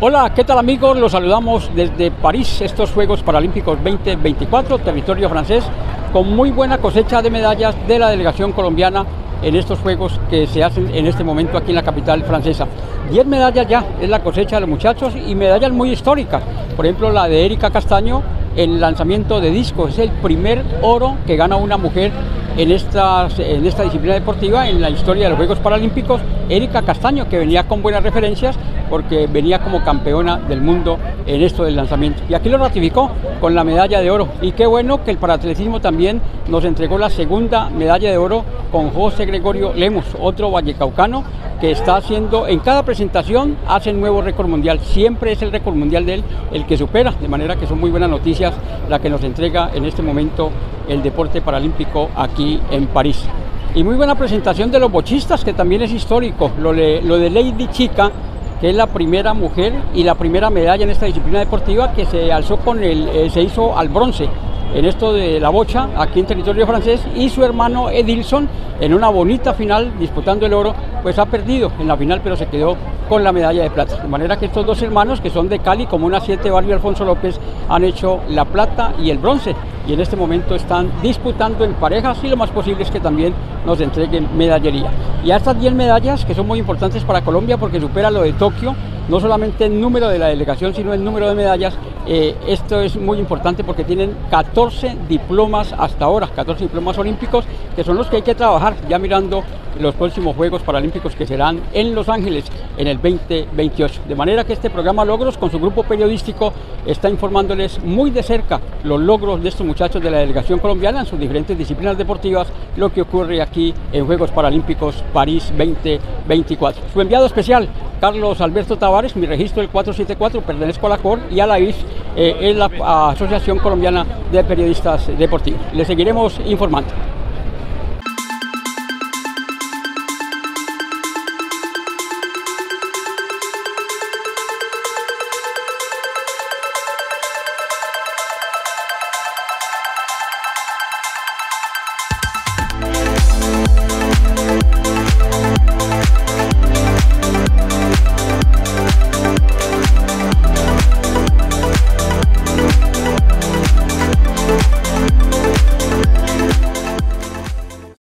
Hola, ¿qué tal amigos? Los saludamos desde París, estos Juegos Paralímpicos 2024, territorio francés, con muy buena cosecha de medallas de la delegación colombiana en estos Juegos que se hacen en este momento aquí en la capital francesa. Diez medallas ya es la cosecha de los muchachos y medallas muy históricas. Por ejemplo, la de Erika Castaño en lanzamiento de disco. Es el primer oro que gana una mujer en, estas, en esta disciplina deportiva en la historia de los Juegos Paralímpicos. Erika Castaño, que venía con buenas referencias porque venía como campeona del mundo en esto del lanzamiento. Y aquí lo ratificó con la medalla de oro. Y qué bueno que el paratletismo también nos entregó la segunda medalla de oro con José Gregorio Lemos, otro vallecaucano que está haciendo, en cada presentación hace nuevo récord mundial, siempre es el récord mundial de él el que supera, de manera que son muy buenas noticias la que nos entrega en este momento el deporte paralímpico aquí en París. Y muy buena presentación de los bochistas, que también es histórico, lo de, Lady Chica, que es la primera mujer y la primera medalla en esta disciplina deportiva que se alzó con el, eh, se hizo al bronce en esto de la bocha aquí en territorio francés y su hermano Edilson en una bonita final disputando el oro pues ha perdido en la final pero se quedó con la medalla de plata. De manera que estos dos hermanos que son de Cali, como una 7 Barrio Alfonso López, han hecho la plata y el bronce y en este momento están disputando en parejas y lo más posible es que también nos entreguen medallería. Y a estas 10 medallas que son muy importantes para Colombia porque supera lo de Tokio, no solamente el número de la delegación, sino el número de medallas. Eh, esto es muy importante porque tienen 14 diplomas hasta ahora, 14 diplomas olímpicos, que son los que hay que trabajar ya mirando los próximos Juegos Paralímpicos que serán en Los Ángeles en el 2028. De manera que este programa Logros con su grupo periodístico está informándoles muy de cerca los logros de estos muchachos de la delegación colombiana en sus diferentes disciplinas deportivas, lo que ocurre aquí en Juegos Paralímpicos París 2024. Su enviado especial, Carlos Alberto Tavares, mi registro del 474, pertenezco a la COR y a la IS, eh, es la Asociación Colombiana de Periodistas Deportivos. Le seguiremos informando.